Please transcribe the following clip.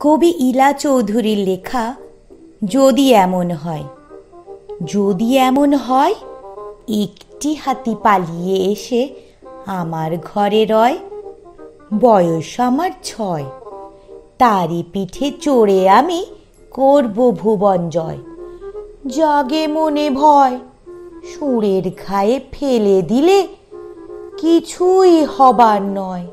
কবি ইলা চৌধুরীর লেখা, যদি এমন হয়। যদি এমন হয়, একটি হাতি পালিয়ে এসে আমার ঘরে রয়। বয়স আমার ছয়, তারই পিঠে চড়ে আমি করব ভুবন জয়। জাগে মনে ভয়, সুরের ঘায়ে ফেলে দিলে কিছুই হবার নয়।